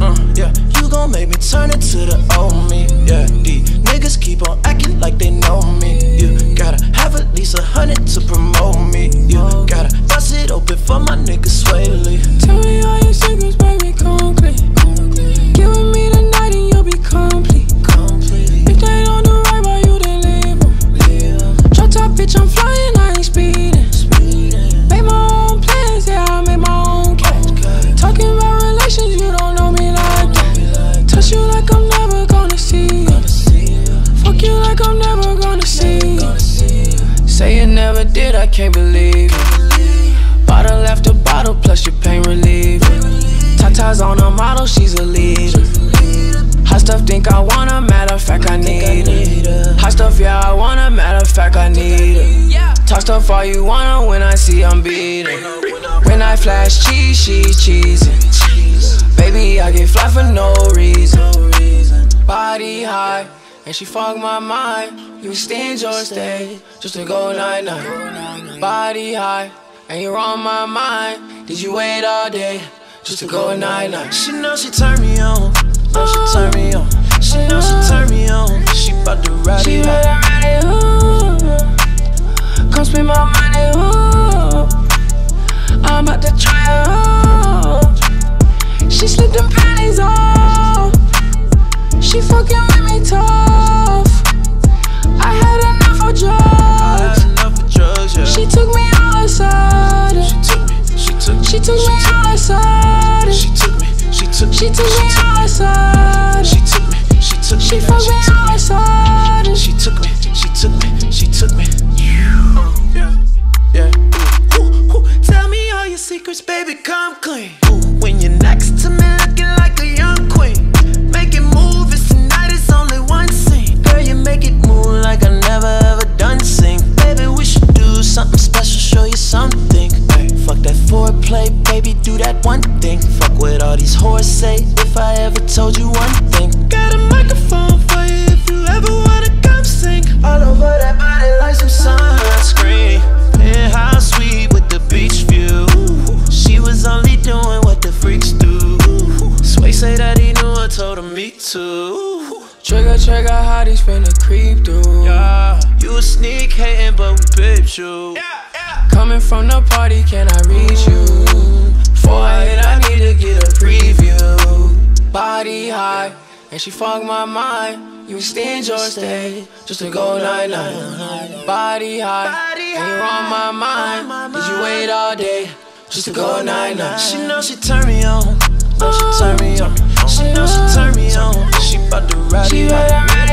Uh, yeah, you gon' make me turn it to the old me. Yeah, these niggas keep on acting like they know me. You gotta have at least a hundred to promote me. You gotta bust it open for my niggas Swae Lee. Never did, I can't believe it. Bottle after bottle, plus your pain relief. Tata's on a model, she's a leader. Hot stuff, think I wanna, matter of fact, I need it. Hot stuff, yeah, I wanna, matter of fact, I need it. Talk stuff all you wanna when I see I'm beating. When I flash cheese, she's cheesing. Baby, I get fly for no reason. Body high, and she fuck my mind. You extend your stay just to go night night. Body high, and you're on my mind. Did you wait all day just to go night night? She know she turn me on. Know she turn me on. She know she turn me on. She bout to ride She it out. ride it, ooh. Come spend my money, ooh. I'm about to try her, ooh. She slipped them panties off. She fucking with me tough. She took me. She took me. She took me. She took me. She fucked me all aside. She took me. She took me. She took me. Yeah. Yeah. Ooh, ooh. Tell me all your secrets, baby. Come clean. Ooh, when you're next to me, Do that one thing. Fuck what all these whores say. If I ever told you one thing, got a microphone for you if you ever wanna come sing. All over that body like some sunscreen. Penthouse suite with the beach view. She was only doing what the freaks do. Swae say that he knew I told him me too. Trigga, Trigga, how these finna creep through. Yeah, you a sneak hating, but we pipped you. Coming from the party, can I reach you? Before I need to get a preview. Body high, and she fuck my mind. You extend your stay just to go night night. Body high, and you're on my mind. Did you wait all day just to go night night? She know she turn me on. Know she turn me on. She know she turn me on. She bout to ride it